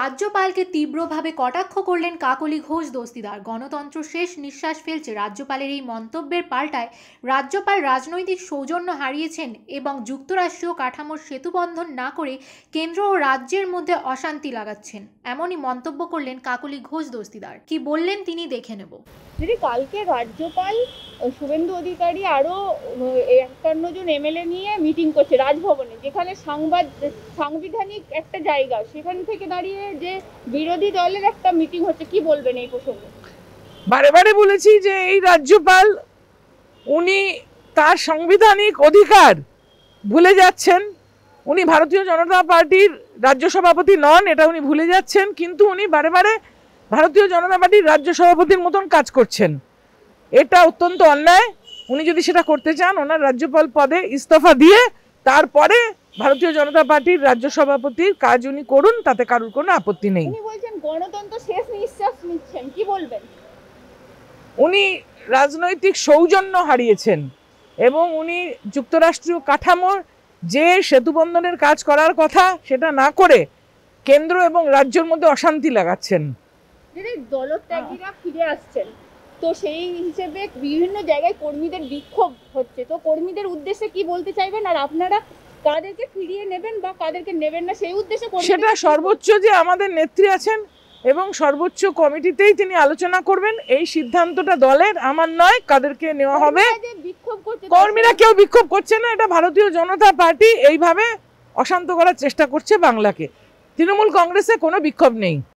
রাজ্যপালকে তীব্রভাবে কটাক্ষ করলেন কাকলি ঘোষ দস্তিদার। গণতন্ত্র শেষ নিঃশ্বাস ফেলছে। রাজ্যপালের এই মন্তব্যের পাল্টায় রাজ্যপাল রাজনৈতিক সৌজন্য হারিয়েছেন এবং যুক্তরাষ্ট্রীয় কাঠামোর সেতুবন্ধন না করে কেন্দ্র ও রাজ্যের মধ্যে অশান্তি লাগাচ্ছেন। এমনই মন্তব্য করলেন কাকলি ঘোষ দস্তিদার। কি বললেন তিনি দেখে নেব। দিদি কালকে রাজ্যপাল শুভেন্দু অধিকারী আরও একান্ন জন এমএলএ নিয়ে মিটিং করছে রাজভবনে, যেখানে সংবাদ, সাংবিধানিক একটা জায়গা, সেখান থেকে দাঁড়িয়ে যে বিরোধী দলের একটা মিটিং হচ্ছে, কি বলবেন এই প্রসঙ্গে? বারে বারে বলেছি যে এই রাজ্যপাল, উনি তার সাংবিধানিক অধিকার ভুলে যাচ্ছেন। উনি ভারতীয় জনতা পার্টির রাজ্য সভাপতি নন, এটা উনি ভুলে যাচ্ছেন, কিন্তু উনি বারে বারে ভারতীয় জনতা পার্টির রাজ্য সভাপতির মতন কাজ করছেন। এটা অত্যন্ত অন্যায়। উনি যদি সেটা করতে চান ওনার রাজ্যপাল পদে ইস্তফা দিয়ে তারপরে ভারতীয় জনতা পার্টির রাজ্য সভাপতির কাজ উনি করুন তাতে কারোর কোনো আপত্তি নেই। উনি রাজনৈতিক সৌজন্য হারিয়েছেন এবং উনি যুক্তরাষ্ট্রীয় কাঠামোর যে সেতুবন্ধনের কাজ করার কথা সেটা না করে কেন্দ্র এবং রাজ্যের মধ্যে অশান্তি লাগাচ্ছেন। দিদি দলত্যাগীরা ফিরে আসছেন। তো সেই হিসেবে বিভিন্ন জায়গায় কর্মীদের বিক্ষোভ হচ্ছে। তো কর্মীদের উদ্দেশ্যে কি বলতে চাইবেন? আর আপনারা কাদেরকে ফিরিয়ে নেবেন বা কাদেরকে নেবেন না সেই উদ্দেশ্যে সেটা সর্বোচ্চ যে আমাদের নেত্রী আছেন এবং সর্বোচ্চ কমিটিতেই তিনি আলোচনা করবেন। এই সিদ্ধান্তটা দলের আমার নয় কাদেরকে নেওয়া হবে। কর্মীরা কেউ বিক্ষোভ করছে না এটা ভারতীয় জনতা পার্টি এইভাবে অশান্ত করার চেষ্টা করছে বাংলাকে। তৃণমূল কংগ্রেসে কোনো বিক্ষোভ নেই।